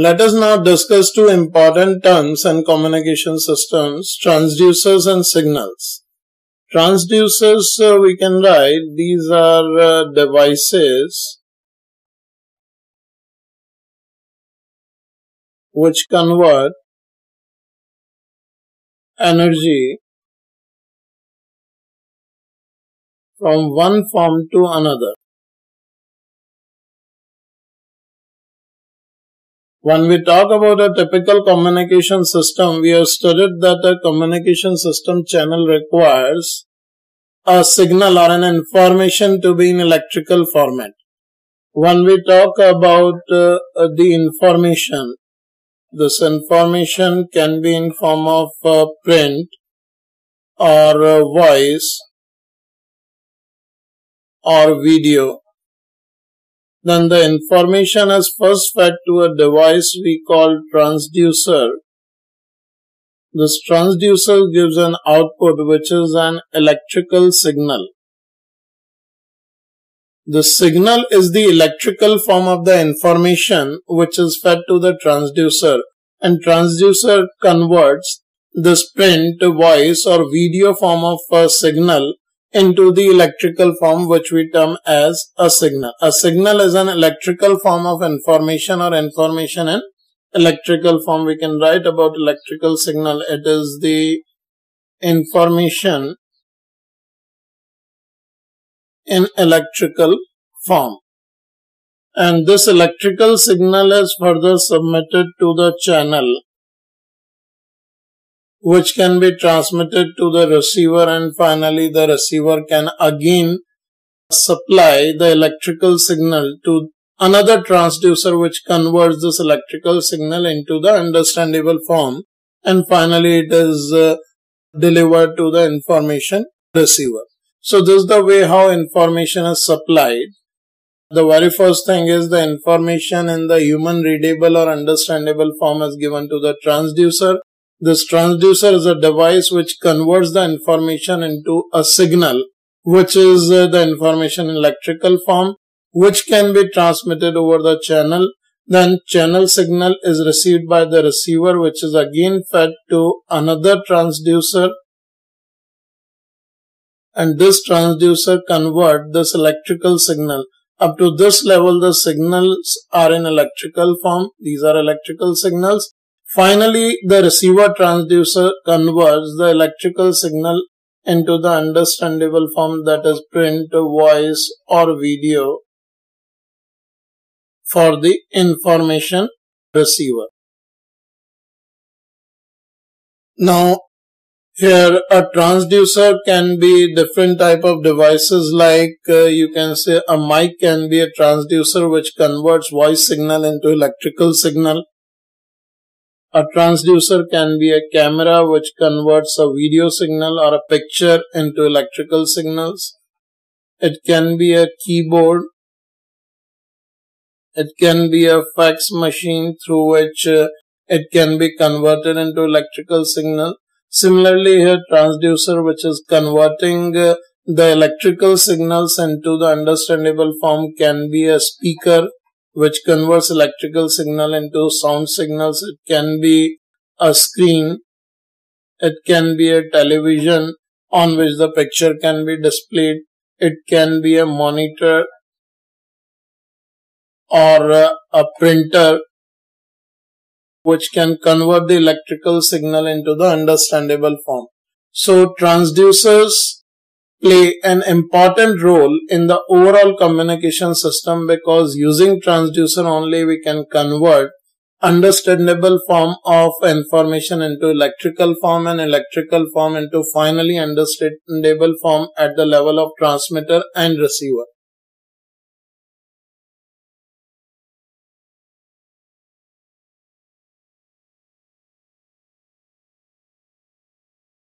Let us now discuss two important terms in communication systems, transducers and signals. Transducers uh, we can write, these are uh, devices which convert energy from one form to another. When we talk about a typical communication system, we have studied that a communication system channel requires a signal or an information to be in electrical format. When we talk about uh, the information, this information can be in form of uh, print or uh, voice or video then the information is first fed to a device we call transducer. This transducer gives an output which is an electrical signal. The signal is the electrical form of the information which is fed to the transducer and transducer converts this print, to voice or video form of a signal into the electrical form which we term as a signal. A signal is an electrical form of information or information in electrical form. We can write about electrical signal. It is the information in electrical form. And this electrical signal is further submitted to the channel which can be transmitted to the receiver and finally the receiver can again supply the electrical signal to another transducer which converts this electrical signal into the understandable form and finally it is uh, delivered to the information receiver. So this is the way how information is supplied. The very first thing is the information in the human readable or understandable form is given to the transducer this transducer is a device which converts the information into a signal, which is uh, the information in electrical form, which can be transmitted over the channel. Then channel signal is received by the receiver, which is again fed to another transducer. And this transducer convert this electrical signal. Up to this level, the signals are in electrical form. These are electrical signals Finally, the receiver transducer converts the electrical signal into the understandable form that is print, voice or video for the information receiver. Now, here a transducer can be different type of devices like uh, you can say a mic can be a transducer which converts voice signal into electrical signal a transducer can be a camera which converts a video signal or a picture into electrical signals. It can be a keyboard. It can be a fax machine through which uh, it can be converted into electrical signal. Similarly, here transducer which is converting uh, the electrical signals into the understandable form can be a speaker which converts electrical signal into sound signals. It can be a screen. It can be a television on which the picture can be displayed. It can be a monitor or a, printer which can convert the electrical signal into the understandable form. So transducers play an important role in the overall communication system because using transducer only we can convert understandable form of information into electrical form and electrical form into finally understandable form at the level of transmitter and receiver.